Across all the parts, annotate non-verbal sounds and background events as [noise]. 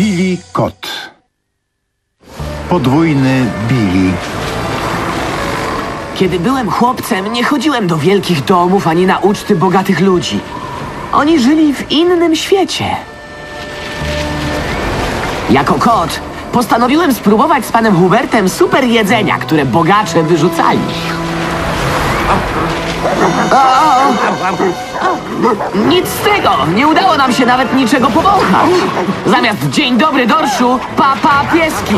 Billy Kot. Podwójny Billy. Kiedy byłem chłopcem, nie chodziłem do wielkich domów ani na uczty bogatych ludzi. Oni żyli w innym świecie. Jako kot postanowiłem spróbować z panem Hubertem super jedzenia, które bogacze wyrzucali. Nic z tego! Nie udało nam się nawet niczego powąchać. Zamiast dzień dobry dorszu, papa pieski.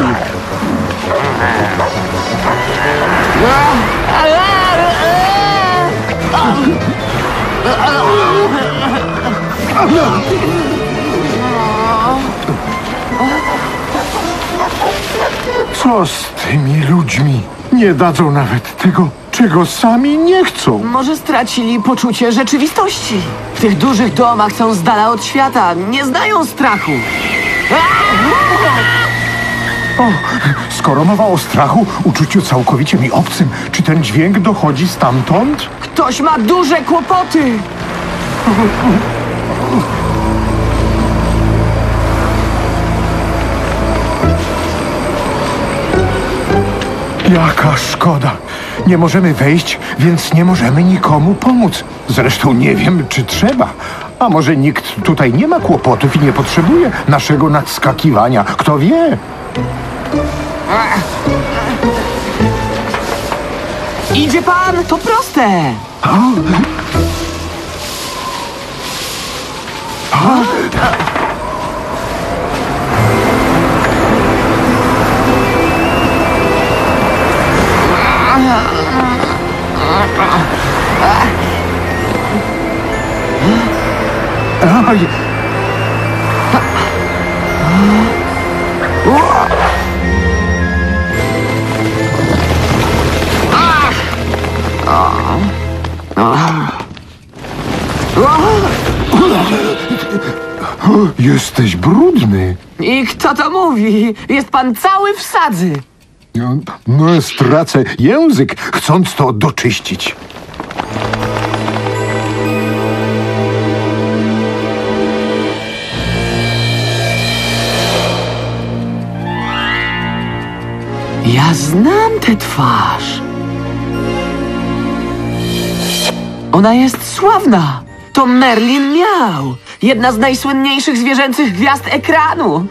Co z tymi ludźmi? Nie dadzą nawet tego, czego sami nie chcą. Może stracili poczucie rzeczywistości. W tych dużych domach są z dala od świata, nie znają strachu. Skoro mowa o strachu, uczuciu całkowicie mi obcym, czy ten dźwięk dochodzi stamtąd? Ktoś ma duże kłopoty. Jaka szkoda. Nie możemy wejść, więc nie możemy nikomu pomóc. Zresztą nie wiem, czy trzeba. A może nikt tutaj nie ma kłopotów i nie potrzebuje naszego nadskakiwania. Kto wie? Idzie pan? To proste. Jesteś brudny. I kto to mówi? Jest pan cały w sadzy. No, No, stracę język, chcąc to doczyścić. Ja znam tę twarz. Ona jest sławna. To Merlin miał. Jedna z najsłynniejszych zwierzęcych gwiazd ekranu.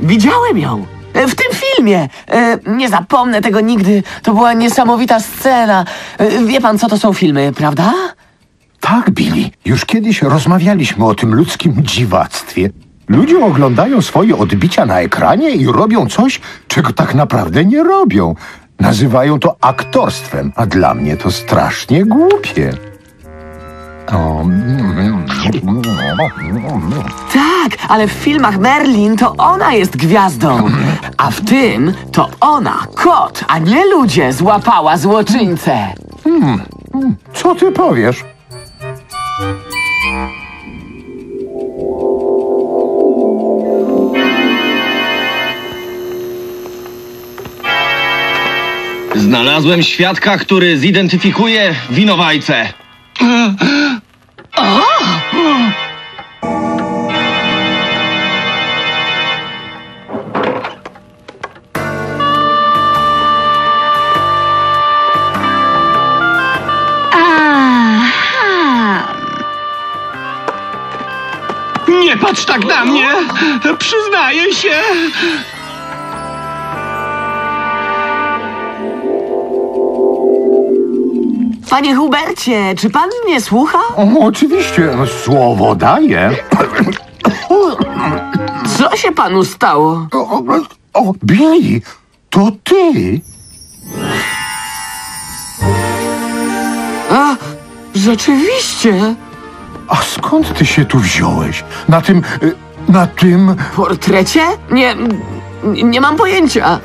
Widziałem ją. E, W tym filmie. E, Nie zapomnę tego nigdy. To była niesamowita scena. E, Wie pan, co to są filmy, prawda? Tak, Billy. Już kiedyś rozmawialiśmy o tym ludzkim dziwactwie. Ludzie oglądają swoje odbicia na ekranie i robią coś, czego tak naprawdę nie robią. Nazywają to aktorstwem, a dla mnie to strasznie głupie. Tak, ale w filmach Merlin to ona jest gwiazdą. A w tym to ona, kot, a nie ludzie, złapała złoczyńcę. co ty powiesz? Znalazłem świadka, który zidentyfikuje winowajcę. Aha. Nie patrz tak na mnie! Przyznaję się! Panie Hubercie, czy pan mnie słucha? O, oczywiście, słowo daję. Co się panu stało? O, o, Billy, to ty? A, rzeczywiście. A skąd ty się tu wziąłeś? Na tym, y, na tym... Portrecie? Nie, nie mam pojęcia.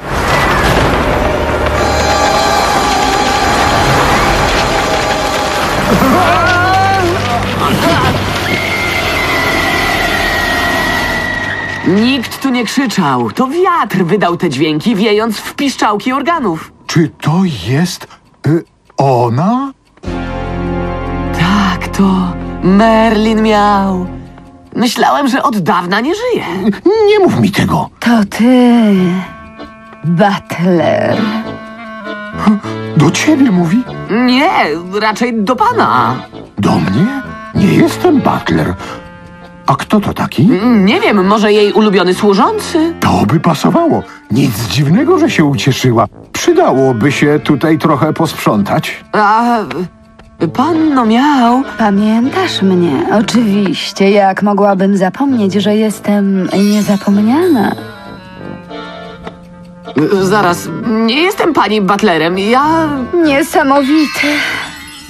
Nikt tu nie krzyczał. To wiatr wydał te dźwięki, wiejąc w piszczałki organów. Czy to jest y, ona? Tak, to Merlin miał. Myślałem, że od dawna nie żyje. Nie mów mi tego. To ty, Butler. [laughs] Do ciebie mówi? Nie, raczej do pana. Do mnie? Nie jestem butler. A kto to taki? Nie wiem, może jej ulubiony służący? To by pasowało. Nic dziwnego, że się ucieszyła. Przydałoby się tutaj trochę posprzątać. A panno miał. Pamiętasz mnie? Oczywiście. Jak mogłabym zapomnieć, że jestem niezapomniana? Zaraz, nie jestem pani butlerem. Ja. Niesamowite.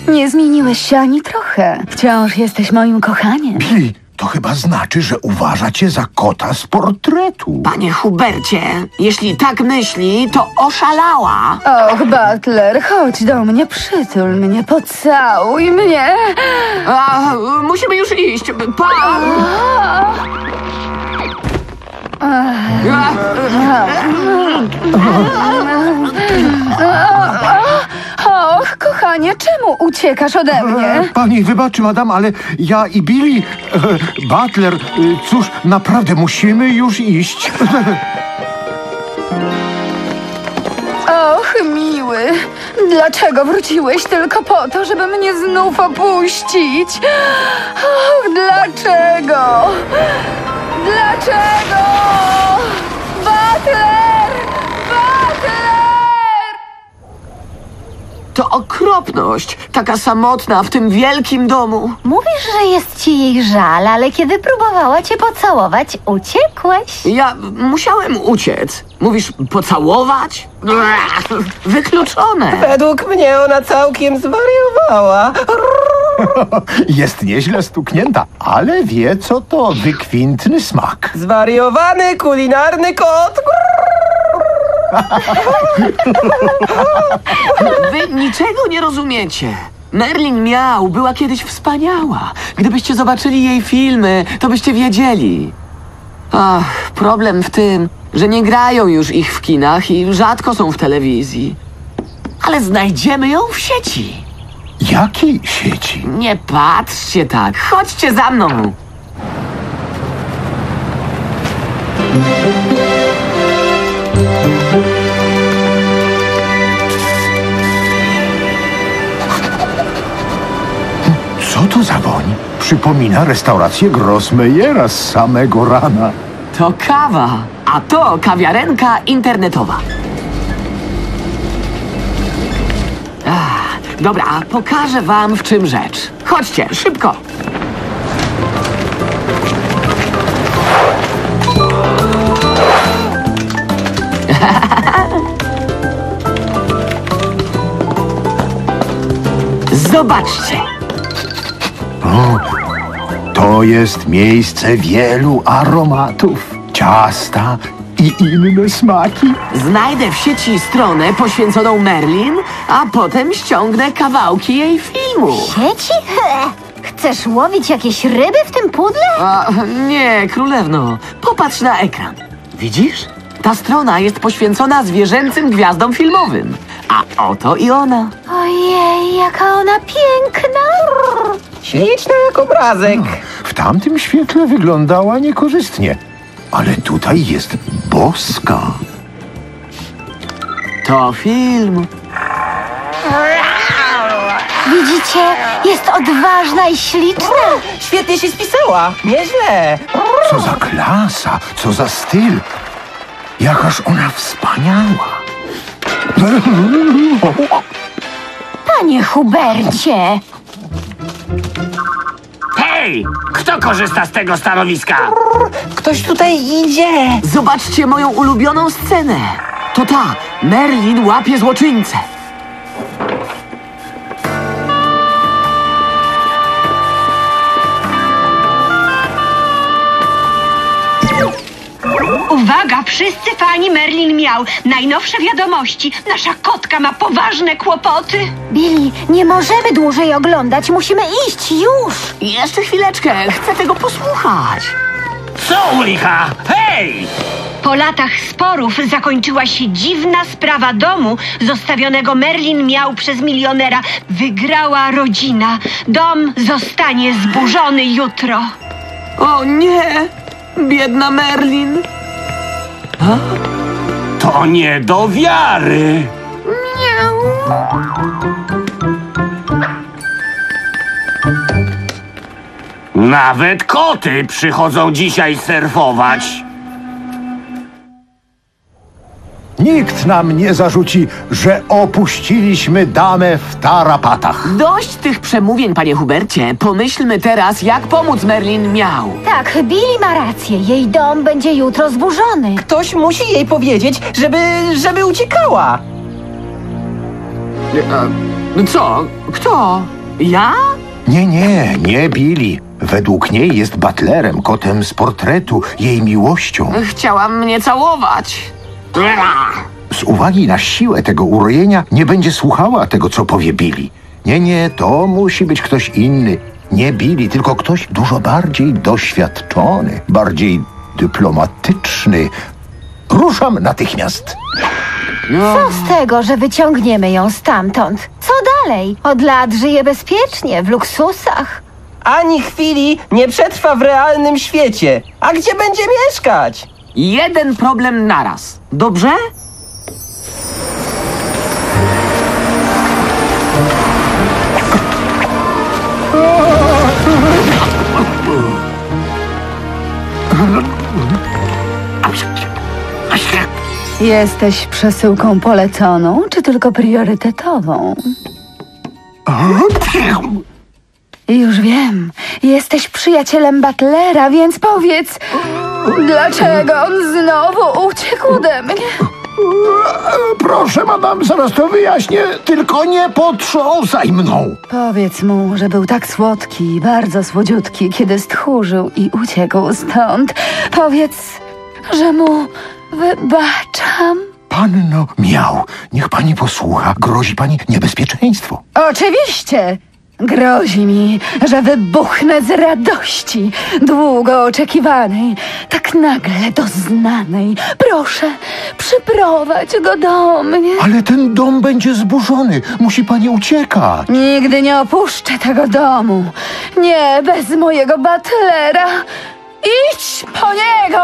Nie zmieniłeś się ani trochę. Wciąż jesteś moim kochaniem. Billy, to chyba znaczy, że uważa cię za kota z portretu. Panie Hubercie, jeśli tak myśli, to oszalała. Och, Butler, chodź do mnie, przytul mnie, pocałuj mnie. A, musimy już iść. Pa! A, Och, kochanie, czemu uciekasz ode mnie? Pani, wybaczy, madam, ale ja i Billy, e, Butler, e, cóż, naprawdę musimy już iść. [laughs] Och, miły, dlaczego wróciłeś tylko po to, żeby mnie znów opuścić? Och, dlaczego? Dlaczego? Butler! Butler! To okropność. Taka samotna w tym wielkim domu. Mówisz, że jest ci jej żal, ale kiedy próbowała cię pocałować, uciekłeś. Ja musiałem uciec. Mówisz pocałować? Wykluczone. Według mnie ona całkiem zwariowała. [laughs] Jest nieźle stuknięta, ale wie, co to wykwintny smak. Zwariowany kulinarny kot. [laughs] Wy niczego nie rozumiecie. Merlin miał, była kiedyś wspaniała. Gdybyście zobaczyli jej filmy, to byście wiedzieli. Ach, problem w tym, że nie grają już ich w kinach i rzadko są w telewizji. Ale znajdziemy ją w sieci. Jakiej sieci? Nie patrzcie tak. Chodźcie za mną. Co to za woń? Przypomina restaurację Grossmeyera z samego rana. To kawa, a to kawiarenka internetowa. Dobra, pokażę wam w czym rzecz. Chodźcie, szybko. [laughs] Zobaczcie. To jest miejsce wielu aromatów, ciasta i inne smaki. Znajdę w sieci stronę poświęconą Merlin, a potem ściągnę kawałki jej filmu. Sieci? He. Chcesz łowić jakieś ryby w tym pudle? A, nie, królewno. Popatrz na ekran. Widzisz? Ta strona jest poświęcona zwierzęcym gwiazdom filmowym. A oto i ona. Ojej, jaka ona piękna! Śliczny jak obrazek. W tamtym świetle wyglądała niekorzystnie, ale tutaj jest boska. To film. Widzicie? Jest odważna i śliczna. Świetnie się spisała. Nieźle. Co za klasa, co za styl. Jakaż ona wspaniała. Panie Hubercie! Hej! Kto korzysta z tego stanowiska? Ktoś tutaj idzie. Zobaczcie moją ulubioną scenę. To ta. Merlin łapie złoczyńcę. Wszyscy fani Merlin miał. Najnowsze wiadomości. Nasza kotka ma poważne kłopoty. Billy, nie możemy dłużej oglądać. Musimy iść już. Jeszcze chwileczkę, chcę tego posłuchać. Co u licha? Hej! Po latach sporów zakończyła się dziwna sprawa domu zostawionego Merlin miał przez milionera. Wygrała rodzina. Dom zostanie zburzony jutro. O nie! Biedna Merlin! To nie do wiary! Nawet koty przychodzą dzisiaj surfować. Nikt nam nie zarzuci, że opuściliśmy damę w tarapatach. Dość tych przemówień, panie Hubercie. Pomyślmy teraz, jak pomóc Merlin miał. Tak, Billy ma rację. Jej dom będzie jutro zburzony. Ktoś musi jej powiedzieć, żeby, żeby uciekała. Co? Kto? Ja? Nie, nie, nie Billy. Według niej jest butlerem, kotem z portretu, jej miłością. Chciałam mnie całować. Z uwagi na siłę tego urojenia nie będzie słuchała tego, co powie Billy. Nie, nie, to musi być ktoś inny. Nie Billy, tylko ktoś dużo bardziej doświadczony, bardziej dyplomatyczny. Ruszam natychmiast. Co z tego, że wyciągniemy ją stamtąd? Co dalej? Od lat żyje bezpiecznie, w luksusach. Ani chwili nie przetrwa w realnym świecie. A gdzie będzie mieszkać? Jeden problem naraz. Dobrze? Jesteś przesyłką poleconą, czy tylko priorytetową? Już wiem. Jesteś przyjacielem Butlera, więc powiedz, dlaczego on znowu uciekł ode mnie? Proszę, madam, zaraz to wyjaśnię, tylko nie potrząsaj mną. Powiedz mu, że był tak słodki, bardzo słodziutki, kiedy stchórzył i uciekł stąd. Powiedz, że mu wybaczam. Panno miał, niech pani posłucha, grozi pani niebezpieczeństwo. Oczywiście. Grozi mi, że wybuchnę z radości, długo oczekiwanej, tak nagle doznanej. Proszę, przyprowadź go do mnie. Ale ten dom będzie zburzony, musi pani uciekać. Nigdy nie opuszczę tego domu. Nie bez mojego butlera. Idź po niego!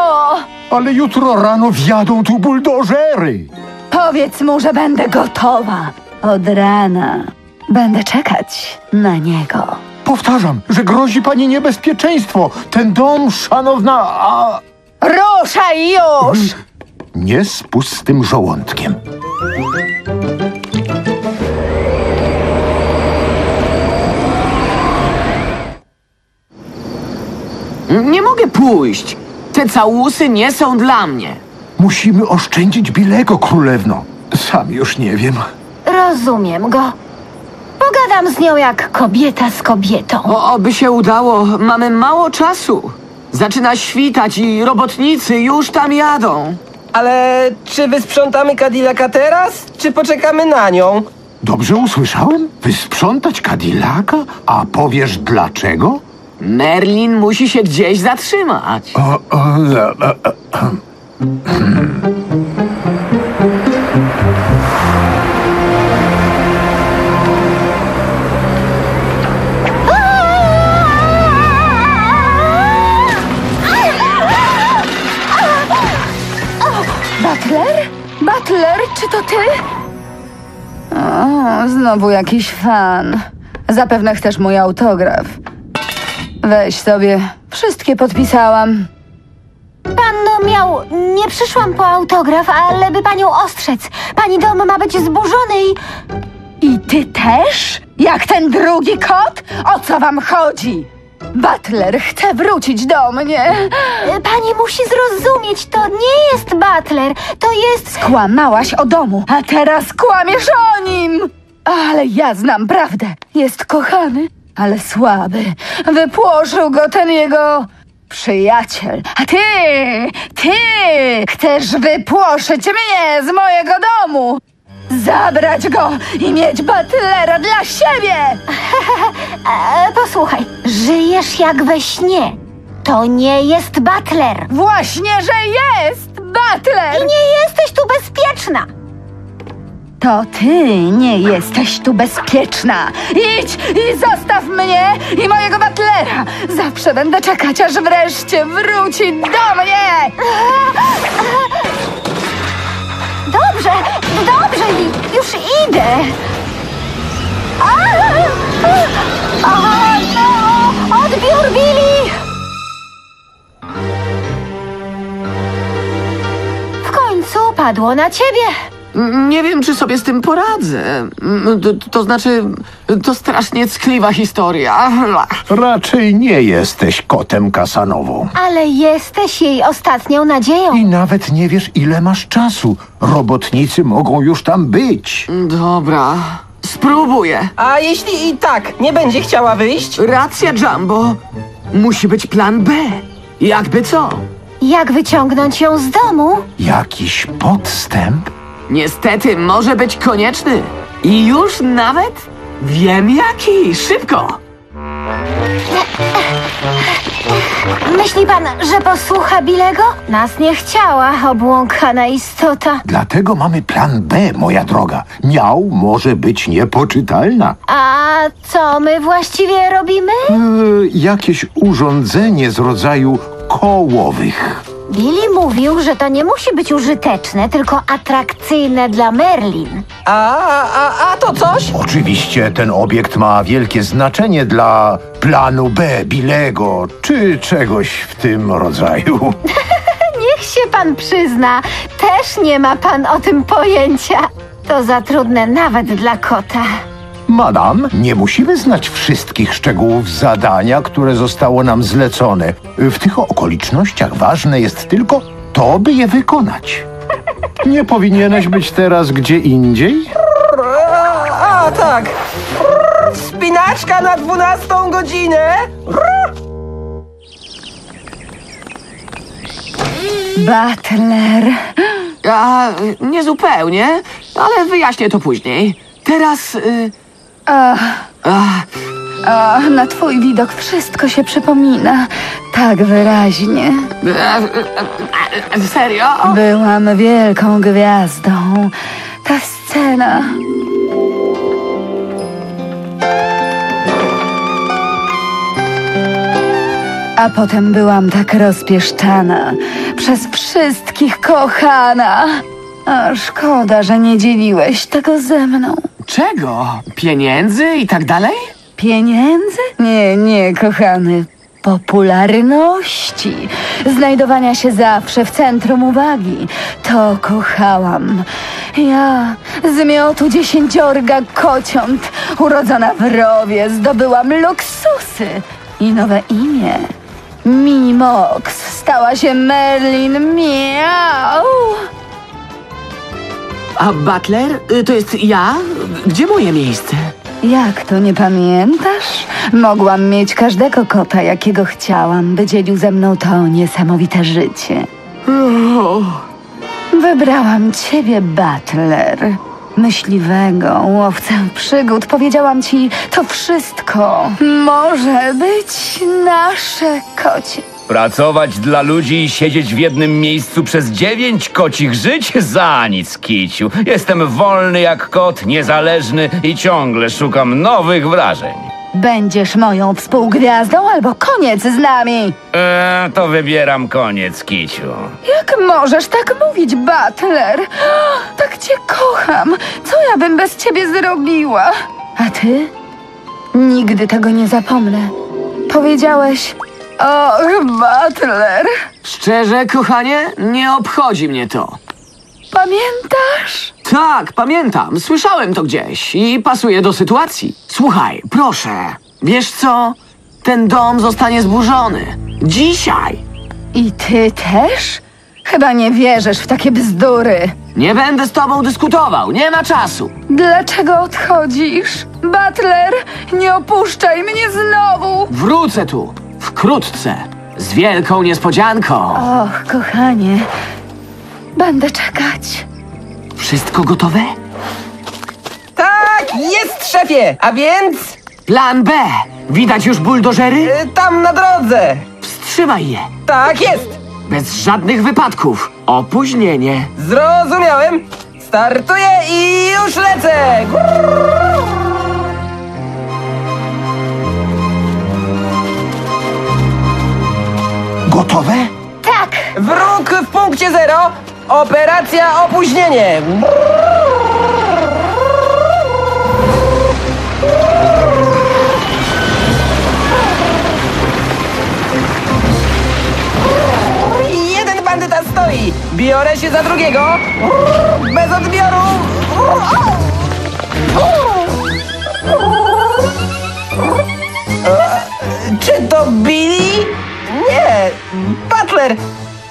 Ale jutro rano wjadą tu buldożery. Powiedz mu, że będę gotowa. Od rana będę czekać na niego. Powtarzam, że grozi pani niebezpieczeństwo. Ten dom, szanowna, a Ruszaj już! nie z pustym żołądkiem. Nie mogę pójść. Te całusy nie są dla mnie. Musimy oszczędzić Bilego, królewno. Sam już nie wiem. Rozumiem go. Pogadam z nią jak kobieta z kobietą. O, oby się udało. Mamy mało czasu. Zaczyna świtać i robotnicy już tam jadą. Ale czy wysprzątamy Cadillaca teraz, czy poczekamy na nią? Dobrze usłyszałem? Wysprzątać Cadillaca? A powiesz dlaczego? Merlin musi się gdzieś zatrzymać. O, o, e, e, e, czy to ty? O, znowu jakiś fan. Zapewne chcesz mój autograf. Weź sobie. Wszystkie podpisałam. Panno miał. Nie przyszłam po autograf, ale by panią ostrzec. Pani dom ma być zburzony i. I ty też? Jak ten drugi kot? O co wam chodzi? Butler chce wrócić do mnie. Pani musi zrozumieć, to nie jest butler, to jest. Kłamałaś o domu, a teraz kłamiesz o nim! Ale ja znam prawdę. Jest kochany, ale słaby. Wypłoszył go ten jego przyjaciel. A ty, ty chcesz wypłoszyć mnie z mojego domu! Zabrać go i mieć butlera dla siebie! [laughs] E, posłuchaj, żyjesz jak we śnie. To nie jest butler. Właśnie, że jest! Butler! I nie jesteś tu bezpieczna. To ty nie jesteś tu bezpieczna. Idź i zostaw mnie i mojego butlera. Zawsze będę czekać, aż wreszcie wróci do mnie. [laughs] Dobrze, dobrze, już idę. A, a, a, no, odbiór Billy! W końcu padło na ciebie. Nie wiem, czy sobie z tym poradzę. Mm, To, to znaczy, to strasznie ckliwa historia. Raczej nie jesteś kotem kasanową. Ale jesteś jej ostatnią nadzieją. I nawet nie wiesz, ile masz czasu. Robotnicy mogą już tam być. Dobra, spróbuję. A jeśli i tak nie będzie chciała wyjść? Racja, Jumbo. Musi być plan B. Jakby co? Jak wyciągnąć ją z domu? Jakiś podstęp? Niestety, może być konieczny. I już nawet wiem jaki. Szybko. Myśli pan, że posłucha Bilego? Nas nie chciała, obłąkana istota. Dlatego mamy plan B, moja droga. Miał może być niepoczytalna. A co my właściwie robimy? E, jakieś urządzenie z rodzaju kołowych. Billy mówił, że to nie musi być użyteczne, tylko atrakcyjne dla Merlin. A, a, a to coś? Oczywiście ten obiekt ma wielkie znaczenie dla planu B, Bilego, czy czegoś w tym rodzaju. [laughs] Niech się pan przyzna, też nie ma pan o tym pojęcia. To za trudne nawet dla kota. Madam, nie musimy znać wszystkich szczegółów zadania, które zostało nam zlecone. W tych okolicznościach ważne jest tylko to, by je wykonać. Nie powinieneś być teraz gdzie indziej? A, a tak. Wspinaczka na dwunastą godzinę. Butler. A, nie zupełnie, ale wyjaśnię to później. Teraz... Y, Ach, na twój widok wszystko się przypomina. Tak wyraźnie. serio? Byłam wielką gwiazdą. Ta scena. A potem byłam tak rozpieszczana, przez wszystkich kochana. A szkoda, że nie dzieliłeś tego ze mną. Czego? Pieniędzy i tak dalej? Pieniędzy? Nie, nie, kochany. Popularności. Znajdowania się zawsze w centrum uwagi. To kochałam. Ja, z miotu dziesięciorga kociąt, urodzona w rowie, zdobyłam luksusy i nowe imię. Mimox stała się Merlin Miau. A Butler? Y, To jest ja? Gdzie moje miejsce? Jak to nie pamiętasz? Mogłam mieć każdego kota, jakiego chciałam, by dzielił ze mną to niesamowite życie. Wybrałam ciebie, Butler. Myśliwego, łowcę przygód. Powiedziałam ci, to wszystko może być nasze kocie. Pracować dla ludzi i siedzieć w jednym miejscu przez dziewięć kocich żyć? Za nic, kiciu. Jestem wolny jak kot, niezależny i ciągle szukam nowych wrażeń. Będziesz moją współgwiazdą albo koniec z nami. Eee, to wybieram koniec, kiciu. Jak możesz tak mówić, Butler? [gasps] Tak cię kocham. Co ja bym bez ciebie zrobiła? A ty? Nigdy tego nie zapomnę. Powiedziałeś, och, Butler, Szczerze, kochanie, nie obchodzi mnie to. pamiętasz? Tak, pamiętam. Słyszałem to gdzieś i pasuje do sytuacji. Słuchaj, proszę. Wiesz co? Ten dom zostanie zburzony. Dzisiaj. I ty też? Chyba nie wierzysz w takie bzdury. Nie będę z tobą dyskutował. Nie ma czasu. Dlaczego odchodzisz? Butler, nie opuszczaj mnie znowu! Wrócę tu. Wkrótce. Z wielką niespodzianką. Och, kochanie, będę czekać. Wszystko gotowe? Tak, jest szefie! A więc Plan B. Widać już buldożery? y, tam na drodze. Wstrzymaj je. Tak jest. Bez żadnych wypadków. Opóźnienie. Zrozumiałem. Startuję i już lecę! Gotowe? Opóźnienie! Jeden bandyta stoi! Biorę się za drugiego! Bez odbioru! Czy to Billy? Nie! Butler!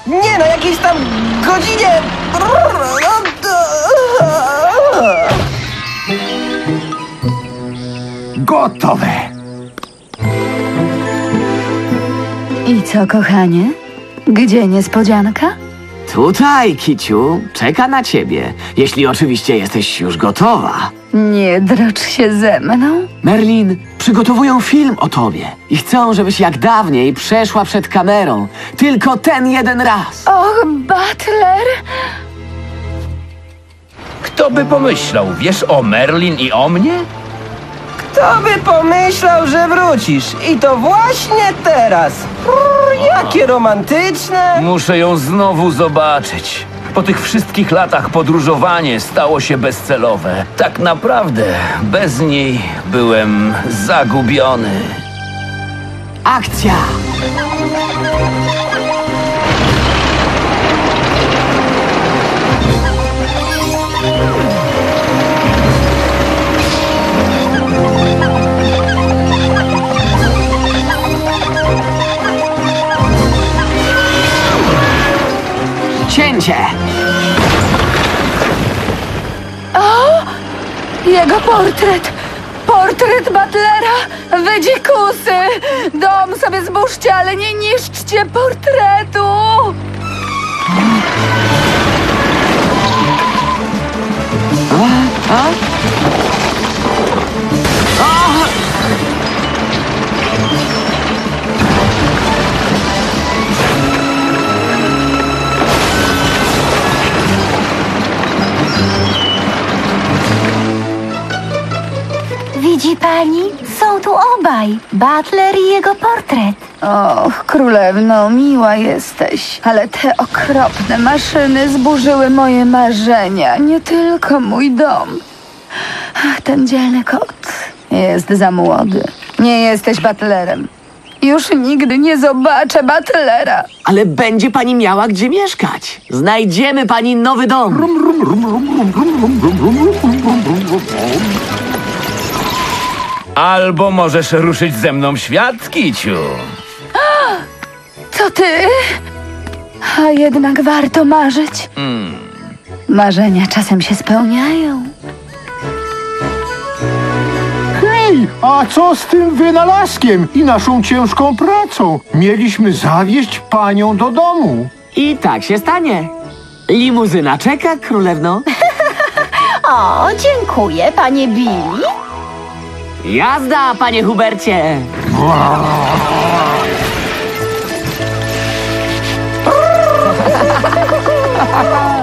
Nie, na jakiejś tam godzinie! Gotowe. I co, kochanie? Gdzie niespodzianka? Tutaj, Kiciu, czeka na ciebie. Jeśli oczywiście jesteś już gotowa. Nie drocz się ze mną. Merlin, przygotowują film o tobie i chcą, żebyś jak dawniej przeszła przed kamerą. Tylko ten jeden raz. Och, Butler! Kto by pomyślał, wiesz o Merlin i o mnie? Kto by pomyślał, że wrócisz? I to właśnie teraz! Brrr, Jakie romantyczne! Muszę ją znowu zobaczyć. Po tych wszystkich latach podróżowanie stało się bezcelowe. Tak naprawdę bez niej byłem zagubiony. Akcja! Cięcie! Jego portret! Portret Butlera! Wy dzikusy! Dom sobie zburzcie, ale nie niszczcie portretu! widzi Butler i jego portret. Och, królewno, miła jesteś, ale te okropne maszyny zburzyły moje marzenia, nie tylko mój dom. Ach, ten dzielny kot jest za młody. Nie jesteś butlerem. Już nigdy nie zobaczę butlera. Ale będzie pani miała gdzie mieszkać. Znajdziemy pani nowy dom. Albo możesz ruszyć ze mną w świat, Kiciu. To ty? A jednak warto marzyć. Marzenia czasem się spełniają. Hej, a co z tym wynalazkiem i naszą ciężką pracą? Mieliśmy zawieźć panią do domu. I tak się stanie. Limuzyna czeka, królewno. [laughs] O, dziękuję, panie Billy. Jazda, panie Hubercie! [laughs]